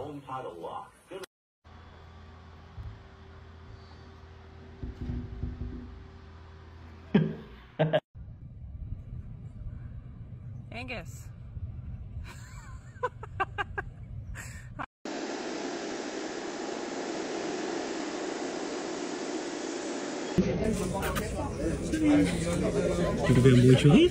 home title lock. Good Angus. Tu veux un bon chouris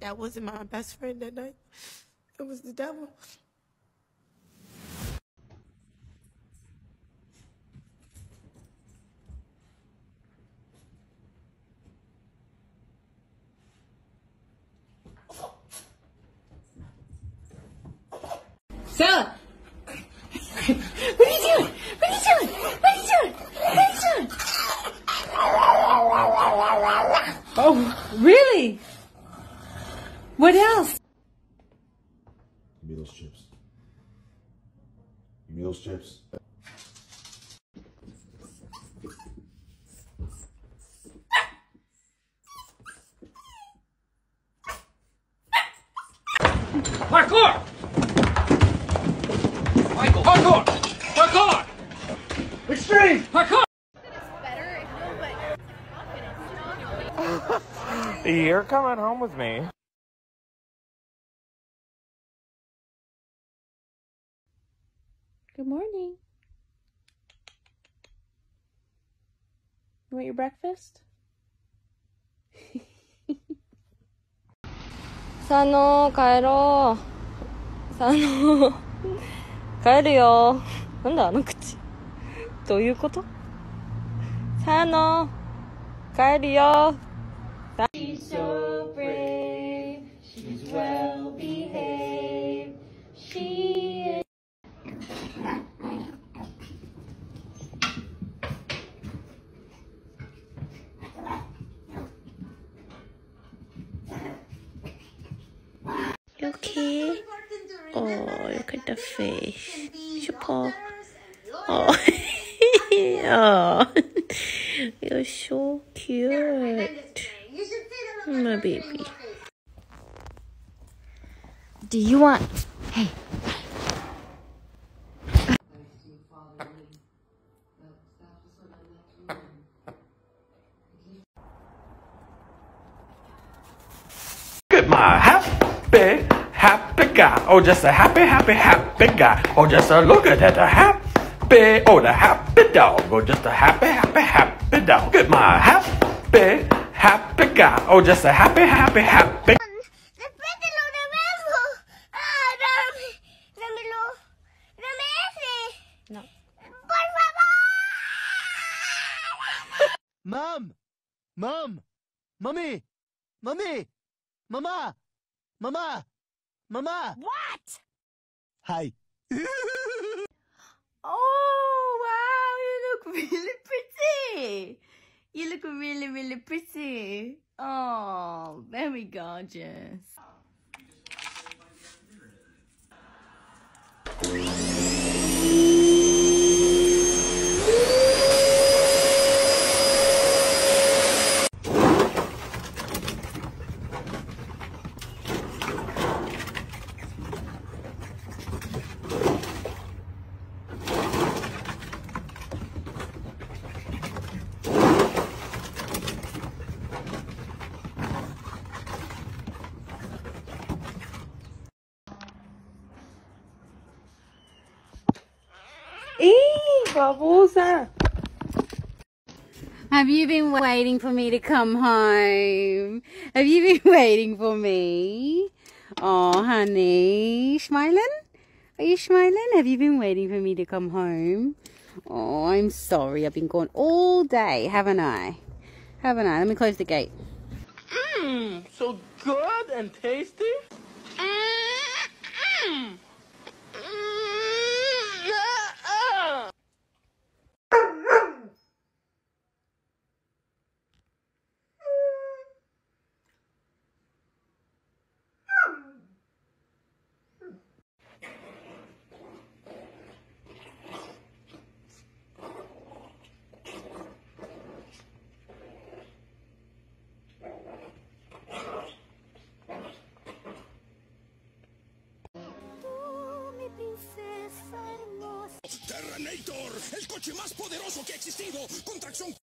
Đây. I feel like that wasn't my best friend that night. It was the devil. Sarah! What are you doing? What are you doing? What are you doing? What are you doing? Oh, really? What else? Give me those chips. Give me those chips. Parkour! Michael, parkour! Parkour! Extreme! Parkour! You're coming home with me. Good morning. You want your breakfast? 佐野帰ろう佐野帰るよなんだあの口どういうこと佐野帰るよ face. Your paw. Oh. oh. You're so cute. My baby. Do you want Hey Look at my happy, happy guy. Oh, just a happy, happy, happy guy. Oh, just a look at that, a happy, oh, the happy dog. Oh, just a happy, happy, happy dog. Get my happy, happy guy. Oh, just a happy, happy, happy. Repételo de nuevo. Ah, dame, dámelo. Dame ese. No. Por favor. Mom! Mom! Mommy! Mommy! Mama! Mama! Mama! What? Hi. Oh, wow. You look really pretty. You look really, really pretty. Oh, very gorgeous. Babosa. Have you been waiting for me to come home? Have you been waiting for me? Oh, honey. Smiling? Are you smiling? Have you been waiting for me to come home? Oh, I'm sorry. I've been gone all day, haven't I? Haven't I? Let me close the gate. Mmm, so good and tasty.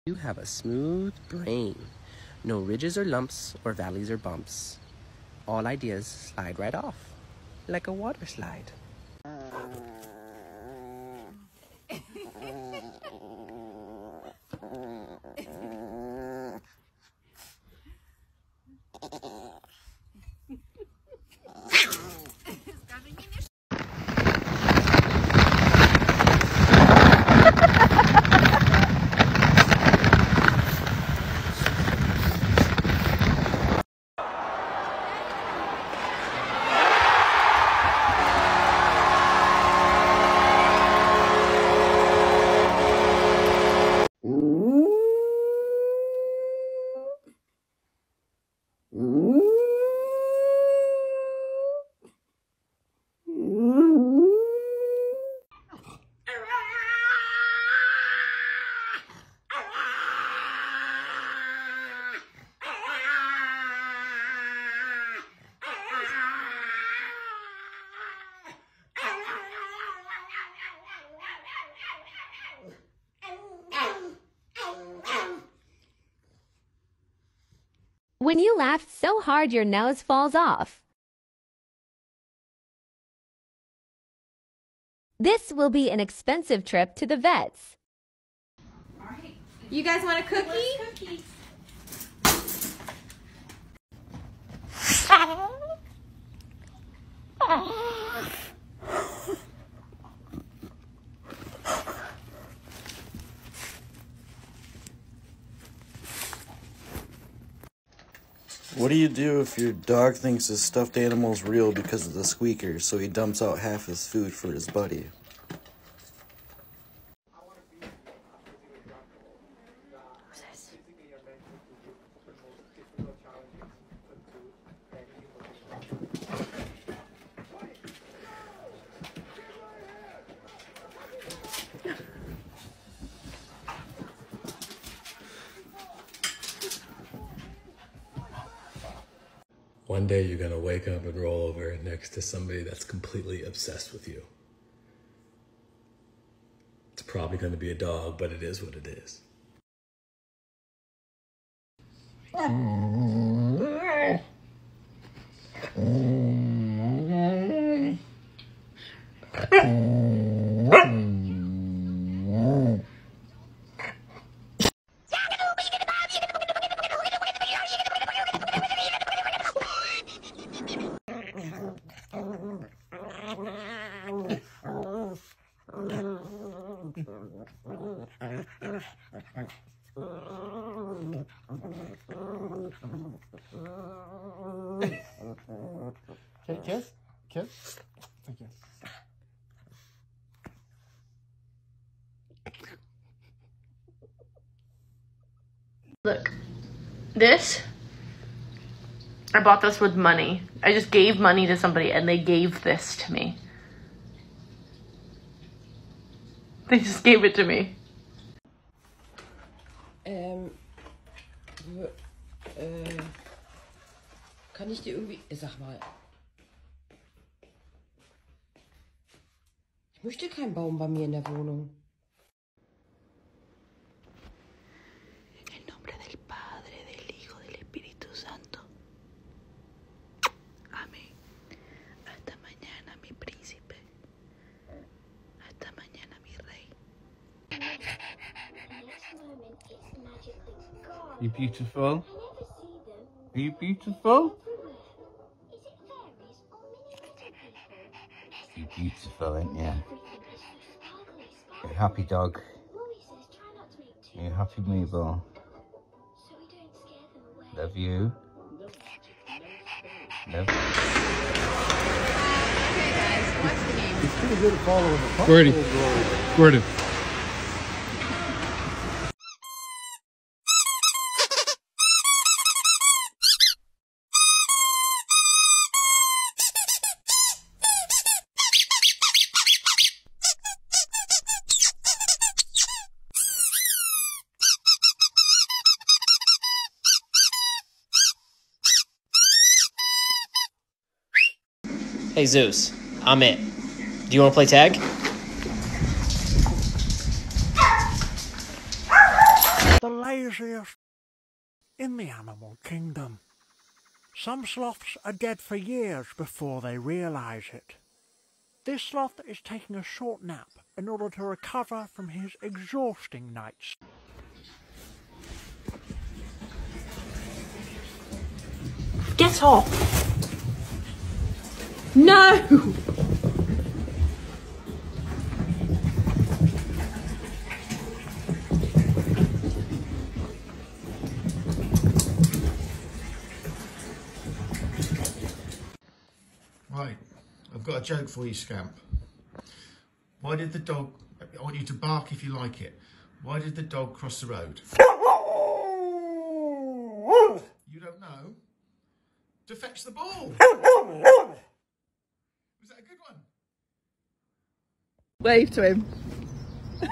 You have a smooth brain. No ridges or lumps or valleys or bumps. All ideas slide right off, like a water slide. When you laugh so hard your nose falls off. This will be an expensive trip to the vets. You guys want a cookie? What do you do if your dog thinks his stuffed animal's real because of the squeaker, so he dumps out half his food for his buddy? One day you're going to wake up and roll over next to somebody that's completely obsessed with you. It's probably going to be a dog, but it is what it is. Okay, kiss? Kiss? Thank you. Look, this, I bought this with money. I just gave money to somebody and they gave this to me. They just gave it to me. Ähm, äh, kann ich dir irgendwie, äh, sag mal, ich möchte keinen Baum bei mir in der Wohnung. You beautiful? Are you beautiful? You're beautiful, ain't you? You're a happy dog. You're a happy Mabel. Love you. Love He's pretty good at following the puck. Gordon. Gordon. Hey Zeus, I'm it. Do you want to play tag? The laziest in the animal kingdom. Some sloths are dead for years before they realize it. This sloth is taking a short nap in order to recover from his exhausting nights. Get off! No! Right, I've got a joke for you, Scamp. Why did the dog, I want you to bark if you like it. Why did the dog cross the road? You don't know? To fetch the ball. Was that a good one? Wave to him.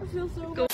I feel so bad.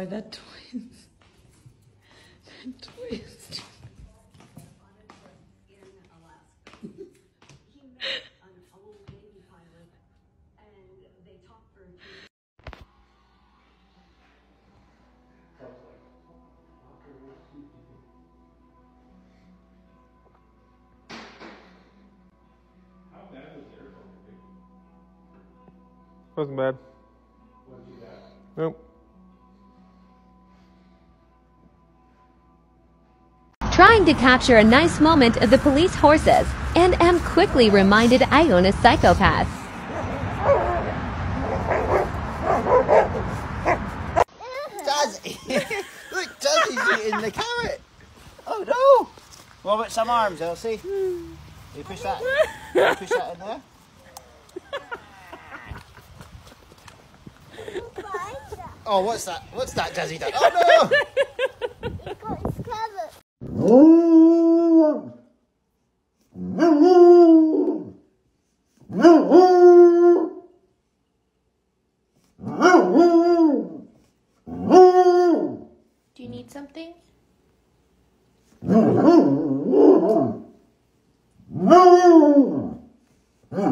No, that twist. That twist. Wasn't bad. Nope. Trying to capture a nice moment of the police horses, and am quickly reminded I own a psychopath. Dazzy! Look, Dazzy's eating the carrot! Oh no! What about some arms, Elsie? You push that, you push that in there? Oh, what's that? What's that, Dazzy done? Oh no! Do you need something?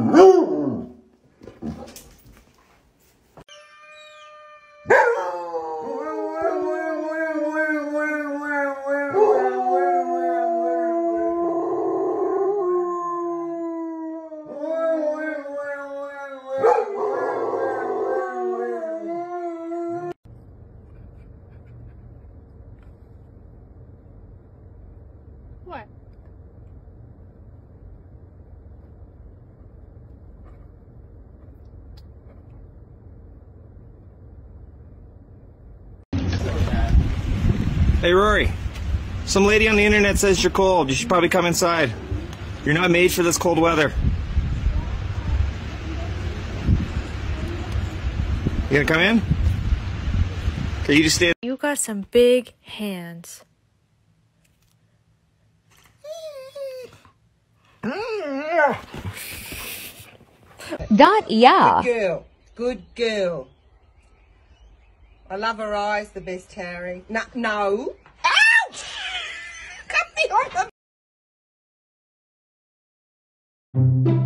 What? Hey Rory, Some lady on the internet says you're cold. You should probably come inside. You're not made for this cold weather. You gonna come in? Okay, you just stay. You got some big hands. Dot yeah. Good girl. Good girl. I love her eyes the best, Harry. No, no. Ouch! Cut me on the